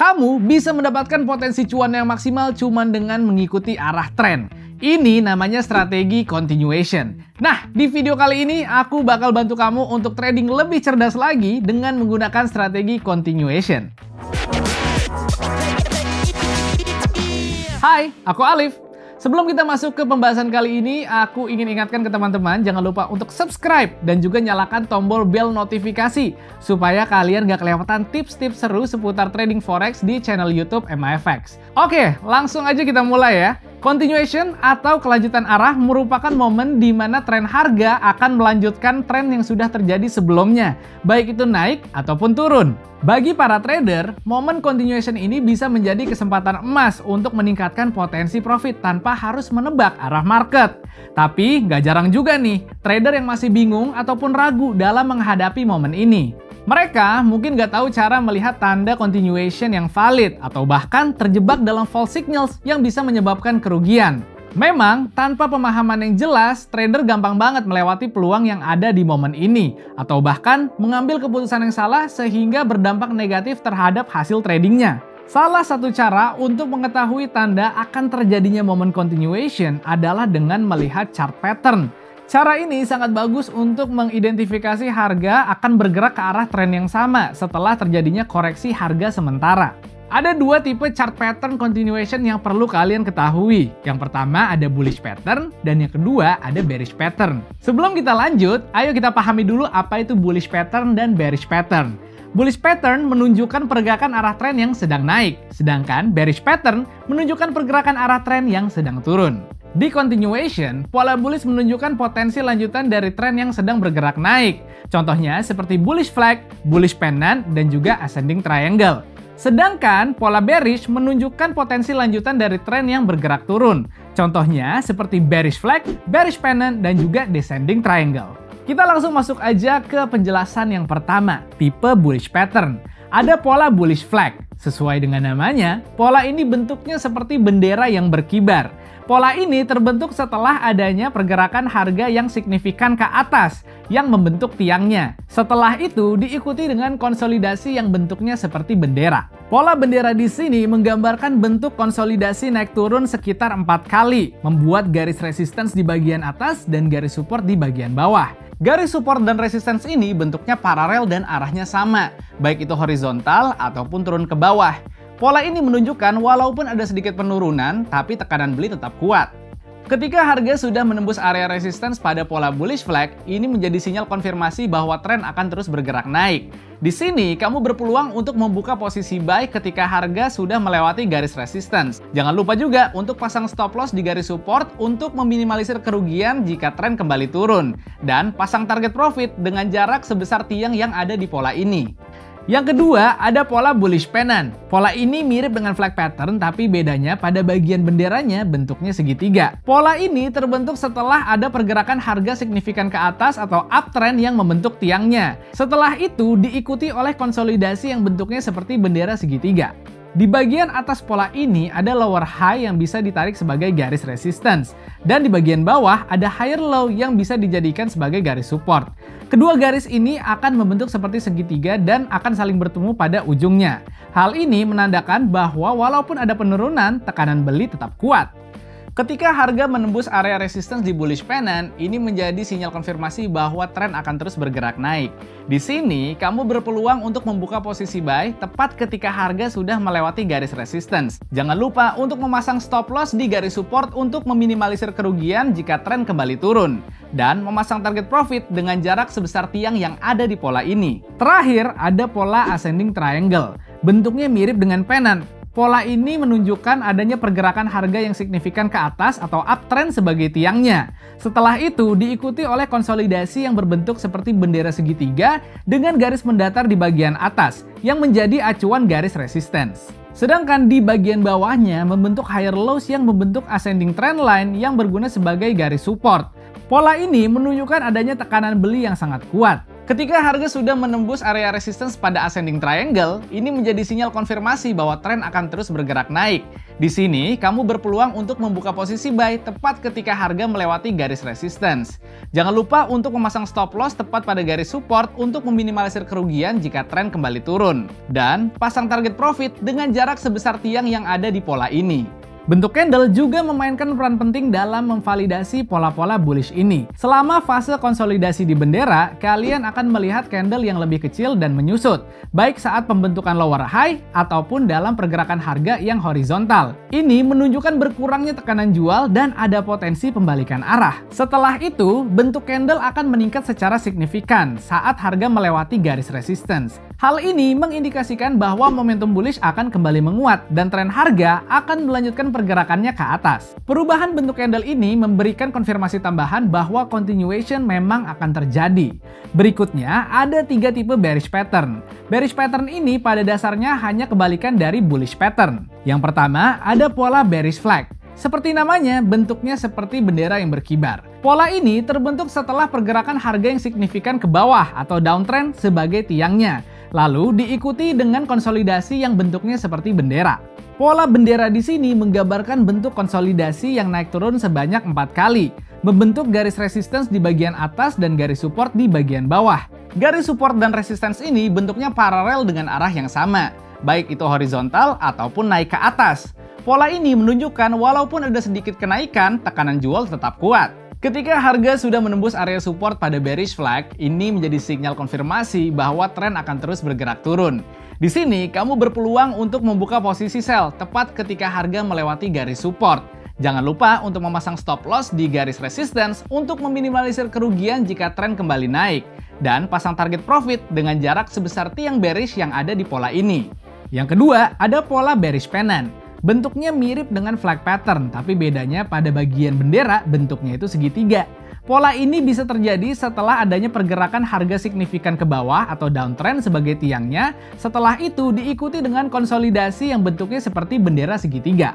Kamu bisa mendapatkan potensi cuan yang maksimal cuma dengan mengikuti arah tren. Ini namanya strategi continuation. Nah, di video kali ini aku bakal bantu kamu untuk trading lebih cerdas lagi dengan menggunakan strategi continuation. Hai, aku Alif. Sebelum kita masuk ke pembahasan kali ini, aku ingin ingatkan ke teman-teman jangan lupa untuk subscribe dan juga nyalakan tombol bell notifikasi supaya kalian gak kelewatan tips-tips seru seputar trading forex di channel YouTube MIFX. Oke, langsung aja kita mulai ya. Continuation atau kelanjutan arah merupakan momen di mana tren harga akan melanjutkan tren yang sudah terjadi sebelumnya, baik itu naik ataupun turun. Bagi para trader, momen continuation ini bisa menjadi kesempatan emas untuk meningkatkan potensi profit tanpa harus menebak arah market. Tapi nggak jarang juga nih, trader yang masih bingung ataupun ragu dalam menghadapi momen ini. Mereka mungkin nggak tahu cara melihat tanda continuation yang valid atau bahkan terjebak dalam false signals yang bisa menyebabkan kerugian. Memang, tanpa pemahaman yang jelas, trader gampang banget melewati peluang yang ada di momen ini, atau bahkan mengambil keputusan yang salah sehingga berdampak negatif terhadap hasil tradingnya. Salah satu cara untuk mengetahui tanda akan terjadinya momen continuation adalah dengan melihat chart pattern. Cara ini sangat bagus untuk mengidentifikasi harga akan bergerak ke arah tren yang sama setelah terjadinya koreksi harga sementara. Ada dua tipe chart pattern continuation yang perlu kalian ketahui. Yang pertama ada bullish pattern dan yang kedua ada bearish pattern. Sebelum kita lanjut, ayo kita pahami dulu apa itu bullish pattern dan bearish pattern. Bullish pattern menunjukkan pergerakan arah tren yang sedang naik, sedangkan bearish pattern menunjukkan pergerakan arah tren yang sedang turun. Di continuation, pola bullish menunjukkan potensi lanjutan dari tren yang sedang bergerak naik. Contohnya seperti bullish flag, bullish pennant, dan juga ascending triangle. Sedangkan pola bearish menunjukkan potensi lanjutan dari tren yang bergerak turun. Contohnya seperti bearish flag, bearish pennant, dan juga descending triangle. Kita langsung masuk aja ke penjelasan yang pertama, tipe bullish pattern. Ada pola bullish flag. Sesuai dengan namanya, pola ini bentuknya seperti bendera yang berkibar. Pola ini terbentuk setelah adanya pergerakan harga yang signifikan ke atas yang membentuk tiangnya. Setelah itu diikuti dengan konsolidasi yang bentuknya seperti bendera. Pola bendera di sini menggambarkan bentuk konsolidasi naik turun sekitar empat kali, membuat garis resistance di bagian atas dan garis support di bagian bawah. Garis support dan resistance ini bentuknya paralel dan arahnya sama, baik itu horizontal ataupun turun ke bawah. Pola ini menunjukkan walaupun ada sedikit penurunan, tapi tekanan beli tetap kuat. Ketika harga sudah menembus area resistance pada pola bullish flag, ini menjadi sinyal konfirmasi bahwa tren akan terus bergerak naik. Di sini, kamu berpeluang untuk membuka posisi buy ketika harga sudah melewati garis resistance. Jangan lupa juga untuk pasang stop loss di garis support untuk meminimalisir kerugian jika tren kembali turun. Dan pasang target profit dengan jarak sebesar tiang yang ada di pola ini. Yang kedua, ada pola bullish pennant. Pola ini mirip dengan flag pattern, tapi bedanya pada bagian benderanya bentuknya segitiga. Pola ini terbentuk setelah ada pergerakan harga signifikan ke atas atau uptrend yang membentuk tiangnya. Setelah itu diikuti oleh konsolidasi yang bentuknya seperti bendera segitiga. Di bagian atas pola ini ada lower high yang bisa ditarik sebagai garis resistance. Dan di bagian bawah ada higher low yang bisa dijadikan sebagai garis support. Kedua garis ini akan membentuk seperti segitiga dan akan saling bertemu pada ujungnya. Hal ini menandakan bahwa walaupun ada penurunan, tekanan beli tetap kuat. Ketika harga menembus area resistance di bullish pennant, ini menjadi sinyal konfirmasi bahwa tren akan terus bergerak naik. Di sini, kamu berpeluang untuk membuka posisi buy tepat ketika harga sudah melewati garis resistance. Jangan lupa untuk memasang stop loss di garis support untuk meminimalisir kerugian jika tren kembali turun. Dan memasang target profit dengan jarak sebesar tiang yang ada di pola ini. Terakhir, ada pola ascending triangle. Bentuknya mirip dengan pennant, Pola ini menunjukkan adanya pergerakan harga yang signifikan ke atas atau uptrend sebagai tiangnya. Setelah itu diikuti oleh konsolidasi yang berbentuk seperti bendera segitiga dengan garis mendatar di bagian atas yang menjadi acuan garis resistance. Sedangkan di bagian bawahnya membentuk higher lows yang membentuk ascending trend line yang berguna sebagai garis support. Pola ini menunjukkan adanya tekanan beli yang sangat kuat. Ketika harga sudah menembus area resistance pada ascending triangle, ini menjadi sinyal konfirmasi bahwa tren akan terus bergerak naik. Di sini, kamu berpeluang untuk membuka posisi buy tepat ketika harga melewati garis resistance. Jangan lupa untuk memasang stop loss tepat pada garis support untuk meminimalisir kerugian jika tren kembali turun. Dan pasang target profit dengan jarak sebesar tiang yang ada di pola ini. Bentuk candle juga memainkan peran penting dalam memvalidasi pola-pola bullish ini. Selama fase konsolidasi di bendera, kalian akan melihat candle yang lebih kecil dan menyusut, baik saat pembentukan lower high ataupun dalam pergerakan harga yang horizontal. Ini menunjukkan berkurangnya tekanan jual dan ada potensi pembalikan arah. Setelah itu, bentuk candle akan meningkat secara signifikan saat harga melewati garis resistance. Hal ini mengindikasikan bahwa momentum bullish akan kembali menguat dan tren harga akan melanjutkan pergerakannya ke atas. Perubahan bentuk candle ini memberikan konfirmasi tambahan bahwa continuation memang akan terjadi. Berikutnya, ada tiga tipe bearish pattern. Bearish pattern ini pada dasarnya hanya kebalikan dari bullish pattern. Yang pertama, ada pola bearish flag. Seperti namanya, bentuknya seperti bendera yang berkibar. Pola ini terbentuk setelah pergerakan harga yang signifikan ke bawah atau downtrend sebagai tiangnya lalu diikuti dengan konsolidasi yang bentuknya seperti bendera. Pola bendera di sini menggambarkan bentuk konsolidasi yang naik turun sebanyak empat kali, membentuk garis resistance di bagian atas dan garis support di bagian bawah. Garis support dan resistance ini bentuknya paralel dengan arah yang sama, baik itu horizontal ataupun naik ke atas. Pola ini menunjukkan walaupun ada sedikit kenaikan, tekanan jual tetap kuat. Ketika harga sudah menembus area support pada bearish flag, ini menjadi sinyal konfirmasi bahwa tren akan terus bergerak turun. Di sini, kamu berpeluang untuk membuka posisi sell tepat ketika harga melewati garis support. Jangan lupa untuk memasang stop loss di garis resistance untuk meminimalisir kerugian jika tren kembali naik. Dan pasang target profit dengan jarak sebesar tiang bearish yang ada di pola ini. Yang kedua, ada pola bearish pennant. Bentuknya mirip dengan flag pattern, tapi bedanya pada bagian bendera bentuknya itu segitiga. Pola ini bisa terjadi setelah adanya pergerakan harga signifikan ke bawah atau downtrend sebagai tiangnya, setelah itu diikuti dengan konsolidasi yang bentuknya seperti bendera segitiga.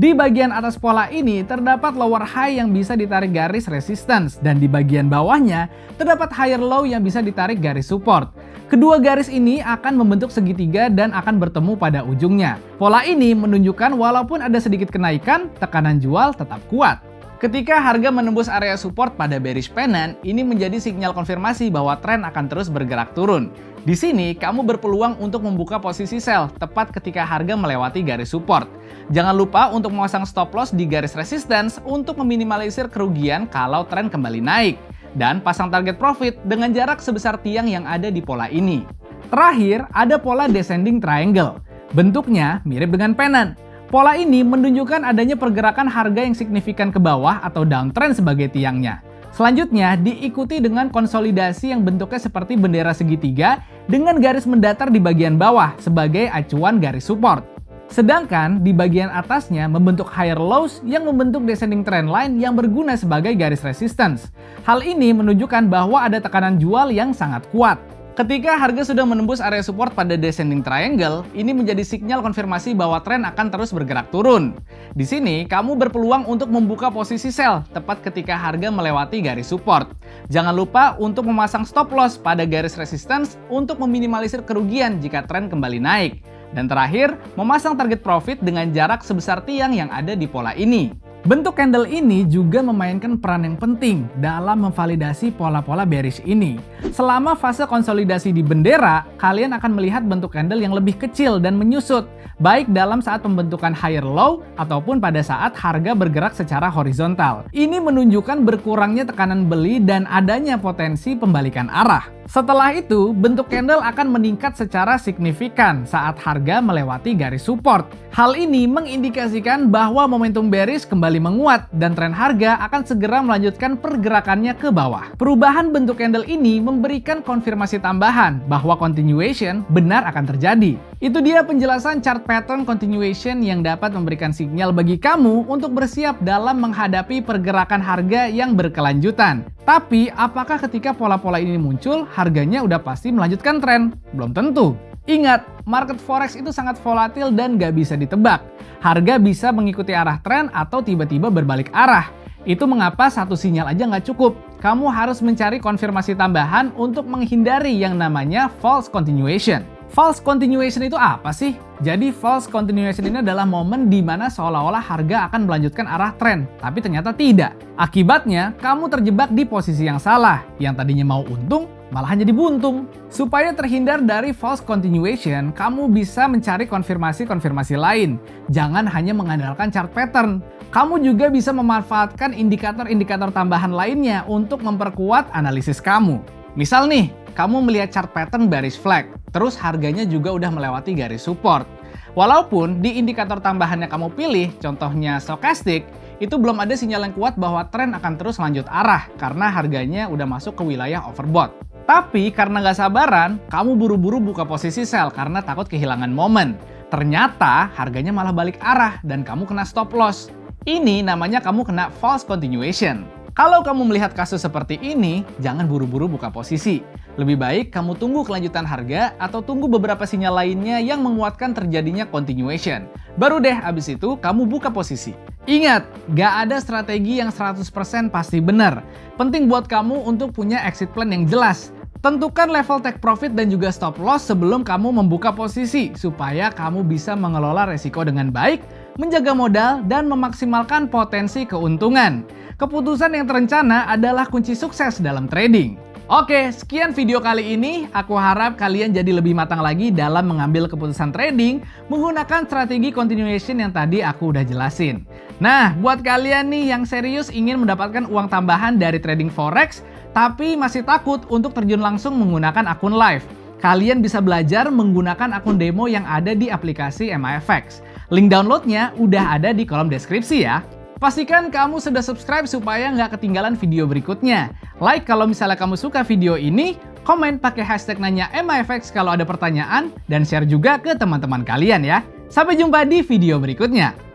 Di bagian atas pola ini terdapat lower high yang bisa ditarik garis resistance dan di bagian bawahnya terdapat higher low yang bisa ditarik garis support. Kedua garis ini akan membentuk segitiga dan akan bertemu pada ujungnya. Pola ini menunjukkan walaupun ada sedikit kenaikan, tekanan jual tetap kuat. Ketika harga menembus area support pada bearish pennant, ini menjadi sinyal konfirmasi bahwa tren akan terus bergerak turun. Di sini, kamu berpeluang untuk membuka posisi sell tepat ketika harga melewati garis support. Jangan lupa untuk memasang stop loss di garis resistance untuk meminimalisir kerugian kalau tren kembali naik dan pasang target profit dengan jarak sebesar tiang yang ada di pola ini. Terakhir, ada pola descending triangle. Bentuknya mirip dengan pennant. Pola ini menunjukkan adanya pergerakan harga yang signifikan ke bawah atau downtrend sebagai tiangnya. Selanjutnya, diikuti dengan konsolidasi yang bentuknya seperti bendera segitiga dengan garis mendatar di bagian bawah sebagai acuan garis support. Sedangkan di bagian atasnya membentuk higher lows yang membentuk descending trend line yang berguna sebagai garis resistance. Hal ini menunjukkan bahwa ada tekanan jual yang sangat kuat. Ketika harga sudah menembus area support pada descending triangle, ini menjadi sinyal konfirmasi bahwa tren akan terus bergerak turun. Di sini, kamu berpeluang untuk membuka posisi sell tepat ketika harga melewati garis support. Jangan lupa untuk memasang stop loss pada garis resistance untuk meminimalisir kerugian jika tren kembali naik. Dan terakhir, memasang target profit dengan jarak sebesar tiang yang ada di pola ini. Bentuk candle ini juga memainkan peran yang penting dalam memvalidasi pola-pola bearish ini. Selama fase konsolidasi di bendera, kalian akan melihat bentuk candle yang lebih kecil dan menyusut, baik dalam saat pembentukan higher low ataupun pada saat harga bergerak secara horizontal. Ini menunjukkan berkurangnya tekanan beli dan adanya potensi pembalikan arah. Setelah itu, bentuk candle akan meningkat secara signifikan saat harga melewati garis support. Hal ini mengindikasikan bahwa momentum bearish kembali menguat dan tren harga akan segera melanjutkan pergerakannya ke bawah. Perubahan bentuk candle ini memberikan konfirmasi tambahan bahwa continuation benar akan terjadi. Itu dia penjelasan chart pattern continuation yang dapat memberikan sinyal bagi kamu untuk bersiap dalam menghadapi pergerakan harga yang berkelanjutan. Tapi, apakah ketika pola-pola ini muncul, harganya udah pasti melanjutkan tren? Belum tentu. Ingat, market forex itu sangat volatil dan gak bisa ditebak. Harga bisa mengikuti arah tren atau tiba-tiba berbalik arah. Itu mengapa satu sinyal aja nggak cukup. Kamu harus mencari konfirmasi tambahan untuk menghindari yang namanya false continuation. False continuation itu apa sih? Jadi false continuation ini adalah momen di mana seolah-olah harga akan melanjutkan arah tren, tapi ternyata tidak. Akibatnya, kamu terjebak di posisi yang salah. Yang tadinya mau untung, malahan jadi buntung. Supaya terhindar dari false continuation, kamu bisa mencari konfirmasi-konfirmasi lain. Jangan hanya mengandalkan chart pattern. Kamu juga bisa memanfaatkan indikator-indikator tambahan lainnya untuk memperkuat analisis kamu. Misal nih, kamu melihat chart pattern bearish flag, terus harganya juga udah melewati garis support. Walaupun di indikator tambahan yang kamu pilih, contohnya stochastic, itu belum ada sinyal yang kuat bahwa tren akan terus lanjut arah karena harganya udah masuk ke wilayah overbought. Tapi karena nggak sabaran, kamu buru-buru buka posisi sell karena takut kehilangan momen. Ternyata harganya malah balik arah dan kamu kena stop loss. Ini namanya kamu kena false continuation. Kalau kamu melihat kasus seperti ini, jangan buru-buru buka posisi. Lebih baik kamu tunggu kelanjutan harga atau tunggu beberapa sinyal lainnya yang menguatkan terjadinya continuation. Baru deh abis itu kamu buka posisi. Ingat, gak ada strategi yang 100% pasti benar. Penting buat kamu untuk punya exit plan yang jelas. Tentukan level take profit dan juga stop loss sebelum kamu membuka posisi supaya kamu bisa mengelola resiko dengan baik, menjaga modal, dan memaksimalkan potensi keuntungan. Keputusan yang terencana adalah kunci sukses dalam trading. Oke, sekian video kali ini. Aku harap kalian jadi lebih matang lagi dalam mengambil keputusan trading menggunakan strategi continuation yang tadi aku udah jelasin. Nah, buat kalian nih yang serius ingin mendapatkan uang tambahan dari trading forex, tapi masih takut untuk terjun langsung menggunakan akun live, kalian bisa belajar menggunakan akun demo yang ada di aplikasi MIFX. Link downloadnya udah ada di kolom deskripsi ya. Pastikan kamu sudah subscribe supaya nggak ketinggalan video berikutnya. Like kalau misalnya kamu suka video ini, komen pakai hashtag nanya MIFX kalau ada pertanyaan, dan share juga ke teman-teman kalian ya. Sampai jumpa di video berikutnya.